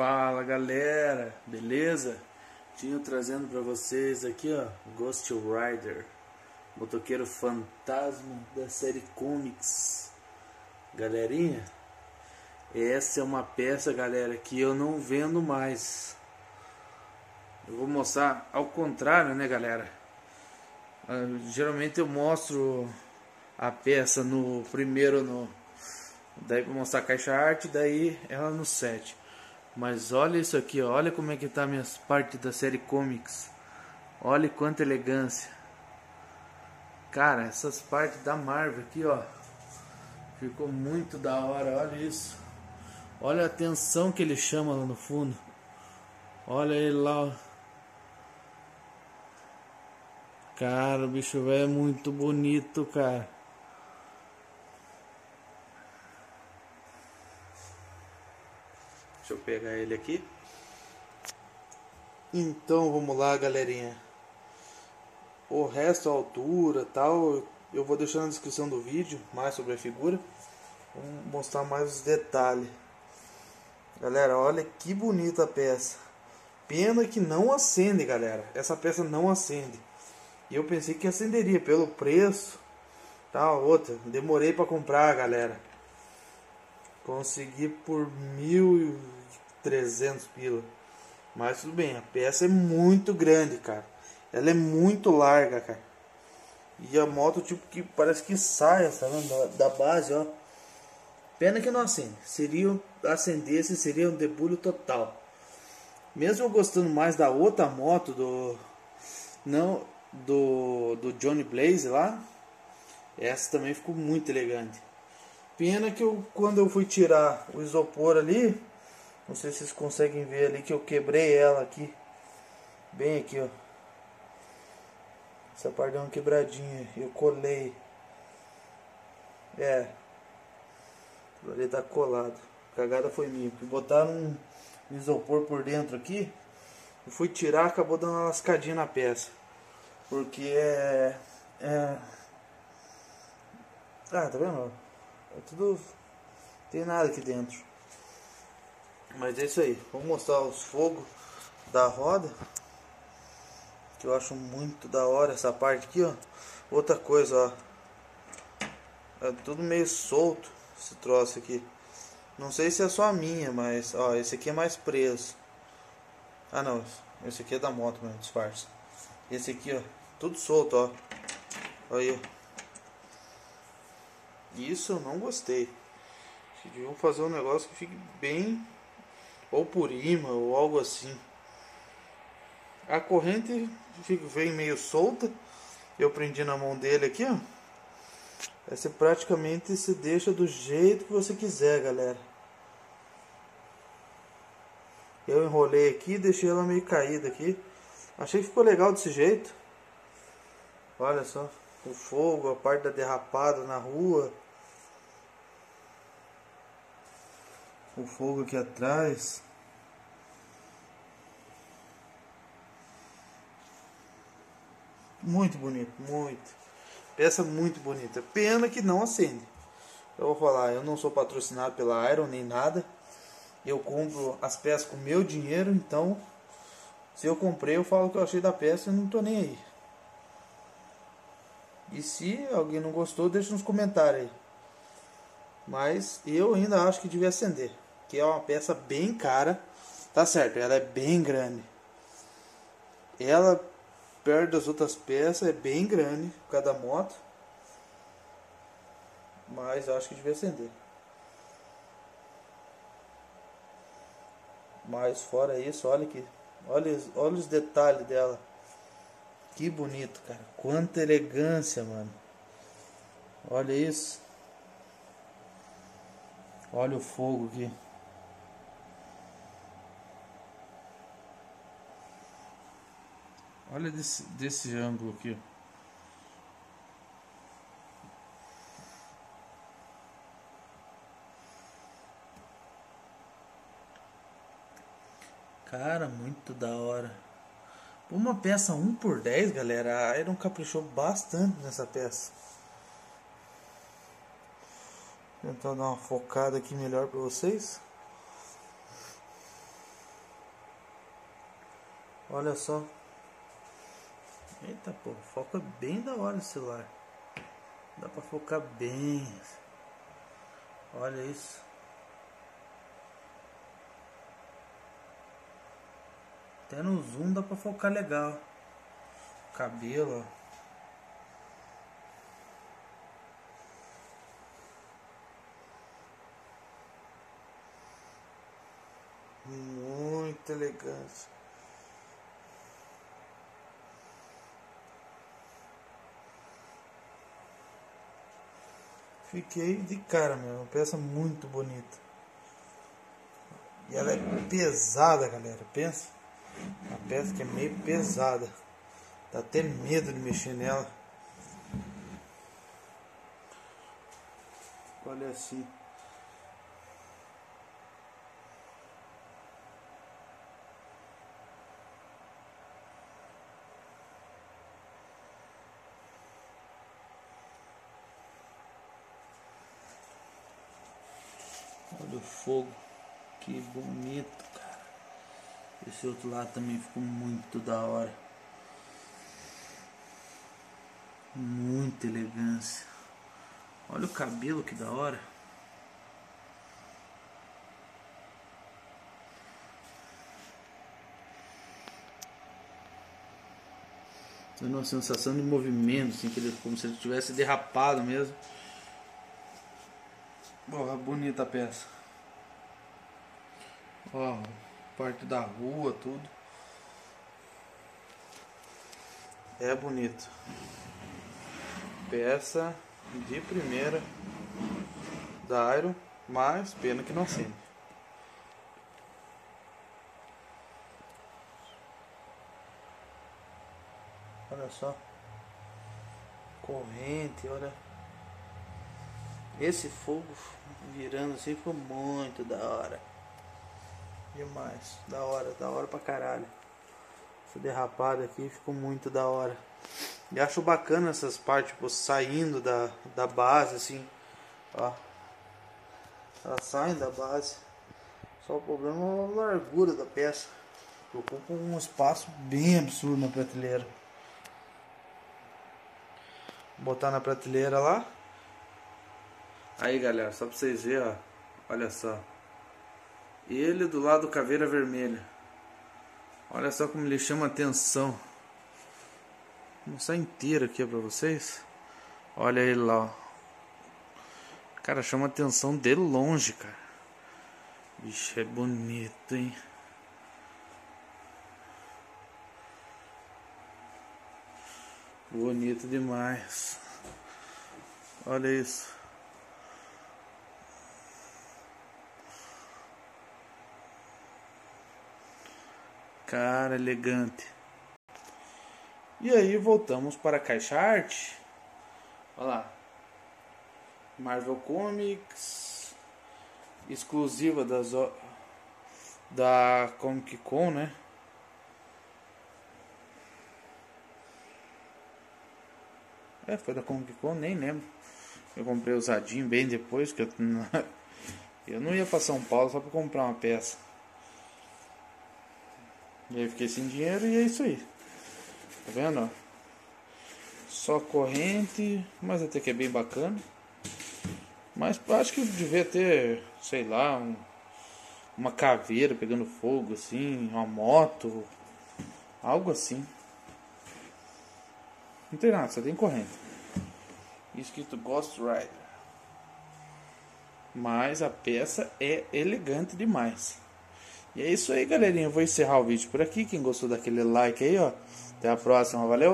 Fala galera, beleza? Tinha trazendo para vocês aqui ó, Ghost Rider, motoqueiro fantasma da série Comics. Galerinha, essa é uma peça, galera, que eu não vendo mais. Eu vou mostrar ao contrário, né, galera? Ah, geralmente eu mostro a peça no primeiro no daí vou mostrar a caixa arte, daí ela no set. Mas olha isso aqui, olha como é que tá minhas partes da série Comics. Olha quanta elegância. Cara, essas partes da Marvel aqui, ó. Ficou muito da hora, olha isso. Olha a atenção que ele chama lá no fundo. Olha ele lá, ó. Cara, o bicho velho é muito bonito, cara. Deixa eu pegar ele aqui. Então vamos lá, galerinha. O resto, a altura tal, eu vou deixar na descrição do vídeo mais sobre a figura. Vou mostrar mais os detalhes. Galera, olha que bonita a peça. Pena que não acende, galera. Essa peça não acende. E eu pensei que acenderia pelo preço. Tal, outra. Demorei para comprar, galera. Consegui por mil 300 pila. Mas tudo bem, a peça é muito grande, cara. Ela é muito larga, cara. E a moto, tipo, que parece que sai, tá vendo? Da, base, ó. Pena que não acende. Seria, acendesse, seria um debulho total. Mesmo gostando mais da outra moto, do... Não, do, do Johnny Blaze lá. Essa também ficou muito elegante. Pena que eu, quando eu fui tirar o isopor ali, não sei se vocês conseguem ver ali que eu quebrei ela aqui. Bem aqui, ó. Essa parte deu uma quebradinha. Eu colei. É. Ali tá colado. A cagada foi minha. Botaram um isopor por dentro aqui. Eu fui tirar, acabou dando uma lascadinha na peça. Porque é. É. Ah, tá vendo? É tudo. Tem nada aqui dentro. Mas é isso aí. Vou mostrar os fogos da roda. Que eu acho muito da hora essa parte aqui, ó. Outra coisa, ó. É tudo meio solto esse troço aqui. Não sei se é só a minha, mas ó, esse aqui é mais preso. Ah não, esse aqui é da moto mesmo, disfarce. Esse aqui, ó, tudo solto, ó. Olha. Isso eu não gostei. Deviam fazer um negócio que fique bem ou por imã ou algo assim. A corrente vem meio solta. Eu prendi na mão dele aqui, ó. Essa praticamente se deixa do jeito que você quiser, galera. Eu enrolei aqui, deixei ela meio caída aqui. Achei que ficou legal desse jeito. Olha só, o fogo, a parte da derrapada na rua. O fogo aqui atrás. Muito bonito, muito. Peça muito bonita. Pena que não acende. Eu vou falar, eu não sou patrocinado pela Iron nem nada. Eu compro as peças com meu dinheiro, então se eu comprei, eu falo que eu achei da peça e não tô nem aí. E se alguém não gostou, deixa nos comentários aí. Mas eu ainda acho que devia acender que é uma peça bem cara. Tá certo, ela é bem grande. Ela, perto das outras peças, é bem grande, cada moto. Mas eu acho que devia acender. Mas fora isso, olha aqui. Olha, olha os detalhes dela. Que bonito, cara. Quanta elegância, mano. Olha isso. Olha o fogo aqui. Olha desse, desse ângulo aqui. Cara, muito da hora. Uma peça 1 por 10, galera, a Iron caprichou bastante nessa peça. Vou tentar dar uma focada aqui melhor para vocês. Olha só. Eita, pô, foca bem da hora o celular. Dá pra focar bem. Olha isso. Até no zoom dá pra focar legal. Cabelo, ó. Muito elegante. Fiquei de cara, meu. Uma peça muito bonita. E ela é pesada, galera. Pensa. Uma peça que é meio pesada. Dá até medo de mexer nela. Olha assim. Olha o fogo. Que bonito, cara. Esse outro lado também ficou muito da hora. Muita elegância. Olha o cabelo que da hora. Dando uma sensação de movimento, assim, que ele, como se ele tivesse derrapado mesmo. Porra, bonita a peça. Ó, parte da rua, tudo. É bonito. Peça de primeira da Iron, mas pena que não acende. Olha só. Corrente, olha. Esse fogo virando assim ficou muito da hora. Demais. Da hora, da hora pra caralho. Essa derrapada aqui ficou muito da hora. E acho bacana essas partes, tipo, saindo da, da base, assim. Ó. Elas saem da base. Só o problema é a largura da peça. Ocupa um espaço bem absurdo na prateleira. Vou botar na prateleira lá. Aí galera, só pra vocês verem, ó. Olha só. Ele do lado do caveira vermelha. Olha só como ele chama atenção. Vou mostrar inteiro aqui pra vocês. Olha ele lá, ó. Cara, chama atenção de longe, cara. Bicho, é bonito, hein? Bonito demais. Olha isso. Cara, elegante. E aí voltamos para a caixa arte. Olha lá. Marvel Comics. Exclusiva das, da Comic Con, né? É, foi da Comic Con, nem lembro. Eu comprei usadinho bem depois, que eu, eu não ia para São Paulo só para comprar uma peça. E aí fiquei sem dinheiro e é isso aí. Tá vendo? Só corrente, mas até que é bem bacana. Mas acho que devia ter, sei lá, um, uma caveira pegando fogo assim, uma moto, algo assim. Não tem nada, só tem corrente. Escrito Ghost Rider. Mas a peça é elegante demais. E é isso aí, galerinha. Eu vou encerrar o vídeo por aqui. Quem gostou daquele like aí, ó. Até a próxima, valeu?